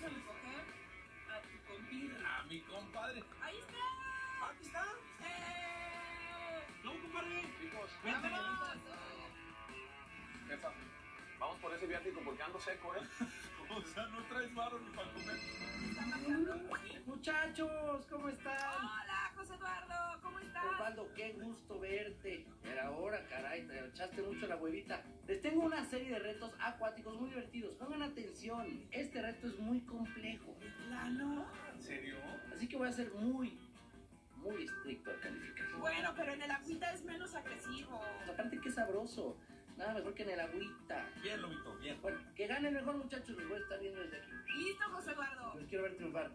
vamos a recoger a tu compita. A mi compadre. Ahí está. Aquí está. ¡Eh! No, compadre. Chicos, ¡Vámonos! jefa, vamos por ese viático porque ando seco, ¿eh? O sea, no traes varo ni para comer. Muchachos, ¿cómo están? Hola, José Eduardo, ¿cómo qué gusto verte. Era hora, caray, te echaste mucho la huevita. Les tengo una serie de retos acuáticos muy divertidos. Pongan atención, este reto es muy complejo. ¿Plano? ¿En serio? Así que voy a ser muy, muy estricto al calificar. Bueno, pero en el agüita es menos agresivo. Aparte, qué sabroso. Nada mejor que en el agüita. Bien, Lobito, bien. Bueno, que gane el mejor, muchachos. Los voy a estar viendo desde aquí. Listo, José Eduardo. Los quiero ver triunfar.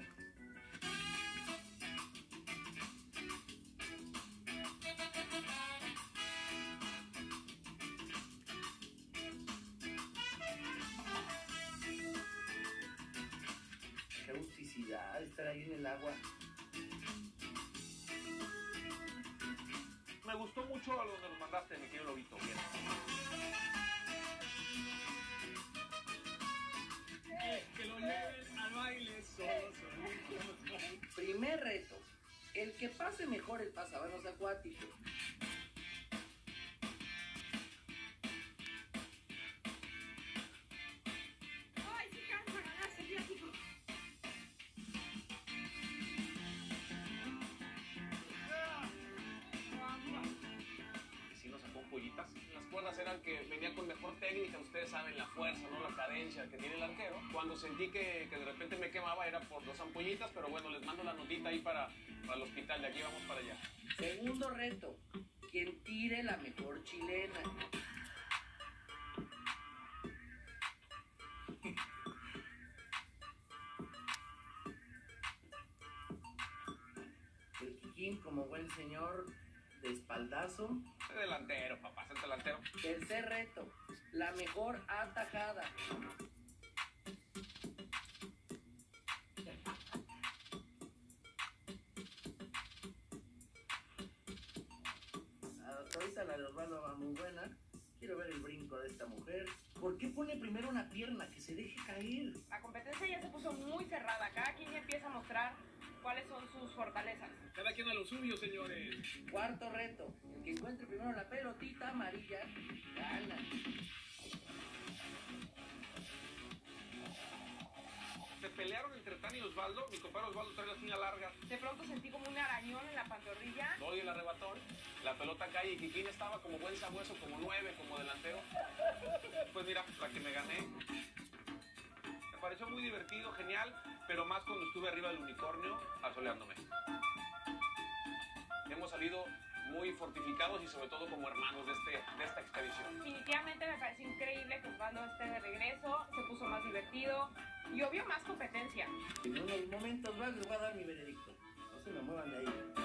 Agusticidad estar ahí en el agua. Me gustó mucho a donde nos mandaste, mi querido Lobito. Bien. Que lo lleven al baile solo, solito. Primer reto. El que pase mejor el pasabanos acuático. Las cuerdas eran que venía con mejor técnica, ustedes saben, la fuerza, ¿no? La cadencia que tiene el arquero. Cuando sentí que, que de repente me quemaba era por dos ampollitas, pero bueno, les mando la notita ahí para, para el hospital, de aquí vamos para allá. Segundo reto. Quien tire la mejor chilena. El Kikín, como buen señor, de espaldazo. Soy delantero, papá, soy delantero. Tercer reto. La mejor atajada. Hasta ahorita la de Osvaldo va muy buena. Quiero ver el brinco de esta mujer. ¿Por qué pone primero una pierna? Que se deje caer. La competencia ya se puso muy cerrada. Cada quien ya empieza a mostrar cuáles son sus fortalezas. Cada quien a lo suyo, señores. Cuarto reto. El que encuentre primero la pelotita amarilla, gana. Se pelearon entre Tani y Osvaldo. Mi compadre Osvaldo trae la uña larga. De pronto sentí como un arañón en la pantorrilla. Doy el arrebatón. La pelota cae y Kikín estaba como buen sabueso, como nueve, como delantero. Pues mira, la que me gané. Me pareció muy divertido, genial, pero más cuando estuve arriba del unicornio asoleándome. Hemos salido muy fortificados y sobre todo como hermanos de, este, de esta expedición. Definitivamente me pareció increíble que Osvaldo esté de regreso. Se puso más divertido y obvio más competencia. En unos momentos más les voy a dar mi veredicto. No se me muevan de ahí.